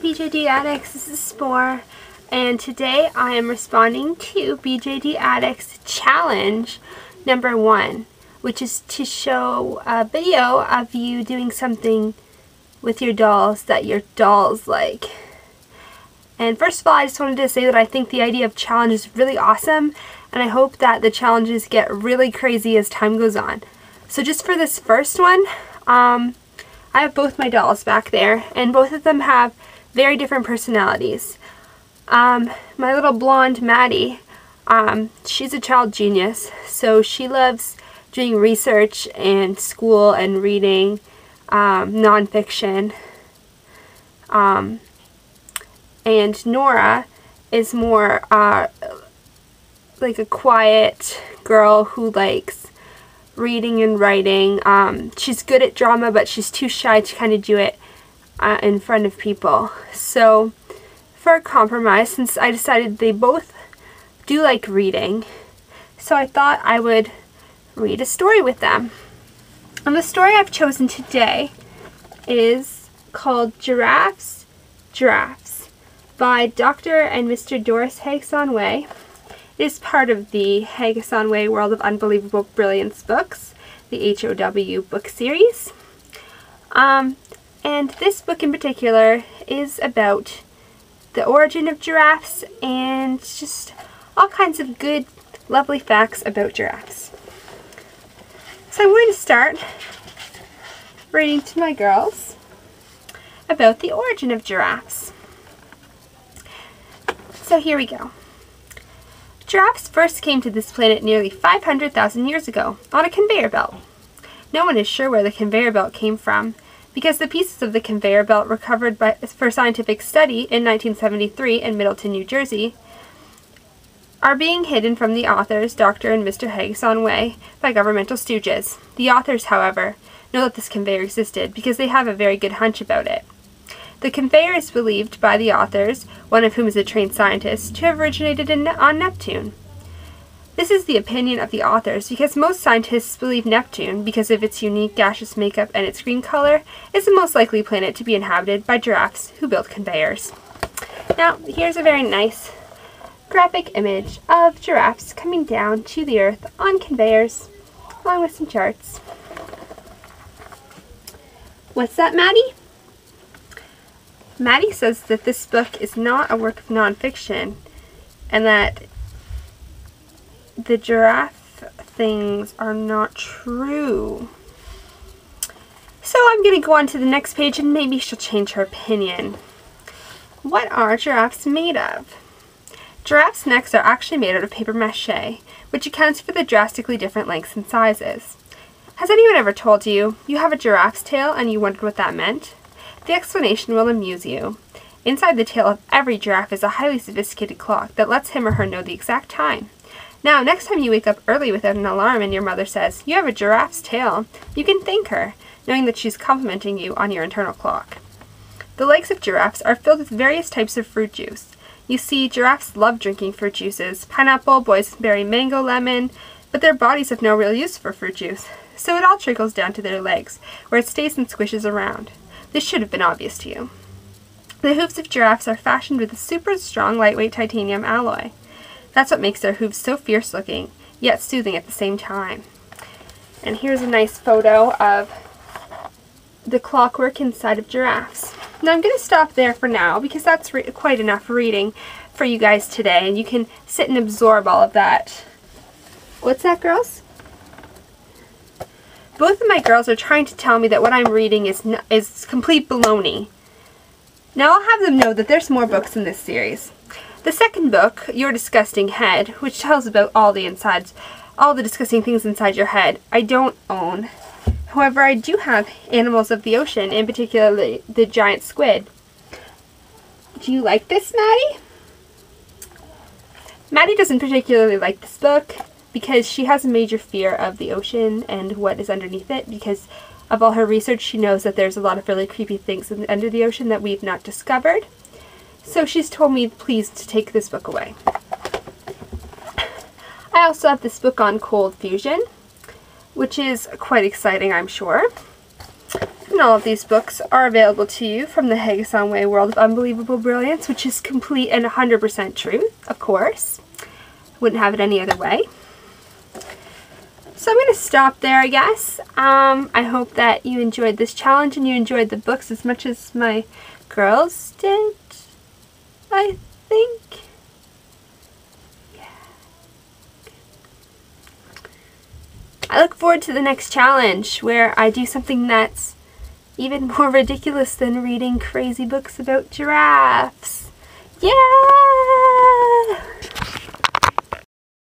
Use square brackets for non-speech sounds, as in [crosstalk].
BJD Addicts, this is Spore, and today I am responding to BJD Addicts challenge number one, which is to show a video of you doing something with your dolls that your dolls like. And first of all, I just wanted to say that I think the idea of challenge is really awesome, and I hope that the challenges get really crazy as time goes on. So just for this first one, um, I have both my dolls back there, and both of them have very different personalities. Um, my little blonde Maddie, um, she's a child genius, so she loves doing research and school and reading um, nonfiction. Um, and Nora is more uh, like a quiet girl who likes reading and writing. Um, she's good at drama, but she's too shy to kind of do it uh, in front of people. So, for a compromise, since I decided they both do like reading, so I thought I would read a story with them. And the story I've chosen today is called Giraffes, Giraffes by Dr. and Mr. Doris Haggis-on-Whey is part of the Haggis-on-Whey World of Unbelievable Brilliance books, the HOW book series. Um, and this book in particular is about the origin of giraffes and just all kinds of good, lovely facts about giraffes. So I'm going to start reading to my girls about the origin of giraffes. So here we go. Giraffes first came to this planet nearly 500,000 years ago, on a conveyor belt. No one is sure where the conveyor belt came from, because the pieces of the conveyor belt recovered by, for scientific study in 1973 in Middleton, New Jersey, are being hidden from the authors, Dr. and Mr. Haggis-on-Whey, by governmental stooges. The authors, however, know that this conveyor existed because they have a very good hunch about it. The conveyor is believed by the authors, one of whom is a trained scientist, to have originated in, on Neptune. This is the opinion of the authors because most scientists believe Neptune, because of its unique gaseous makeup and its green color, is the most likely planet to be inhabited by giraffes who build conveyors. Now, here's a very nice graphic image of giraffes coming down to the earth on conveyors, along with some charts. What's that, Maddie? Maddie says that this book is not a work of nonfiction and that the giraffe things are not true. So I'm going to go on to the next page and maybe she'll change her opinion. What are giraffes made of? Giraffes' necks are actually made out of paper mache, which accounts for the drastically different lengths and sizes. Has anyone ever told you you have a giraffe's tail and you wondered what that meant? The explanation will amuse you. Inside the tail of every giraffe is a highly sophisticated clock that lets him or her know the exact time. Now, next time you wake up early without an alarm and your mother says, You have a giraffe's tail, you can thank her, knowing that she's complimenting you on your internal clock. The legs of giraffes are filled with various types of fruit juice. You see, giraffes love drinking fruit juices pineapple, boysenberry, mango, lemon but their bodies have no real use for fruit juice, so it all trickles down to their legs, where it stays and squishes around. This should have been obvious to you. The hooves of giraffes are fashioned with a super strong lightweight titanium alloy. That's what makes their hooves so fierce looking, yet soothing at the same time. And here's a nice photo of the clockwork inside of giraffes. Now I'm going to stop there for now because that's quite enough reading for you guys today and you can sit and absorb all of that. What's that girls? Both of my girls are trying to tell me that what I'm reading is, is complete baloney. Now I'll have them know that there's more books in this series. The second book, Your Disgusting Head, which tells about all the insides, all the disgusting things inside your head, I don't own. However, I do have Animals of the Ocean, in particular the, giant squid. Do you like this, Maddie? Maddie doesn't particularly like this book because she has a major fear of the ocean and what is underneath it because of all her research she knows that there's a lot of really creepy things under the ocean that we've not discovered. So she's told me please to take this book away. [laughs] I also have this book on cold fusion, which is quite exciting I'm sure. And all of these books are available to you from the Haggis-on-Whey World of Unbelievable Brilliance, which is complete and 100% true, of course. Wouldn't have it any other way. So I'm going to stop there, I guess. Um, I hope that you enjoyed this challenge and you enjoyed the books as much as my girls did, I think. Yeah. I look forward to the next challenge where I do something that's even more ridiculous than reading crazy books about giraffes. Yeah!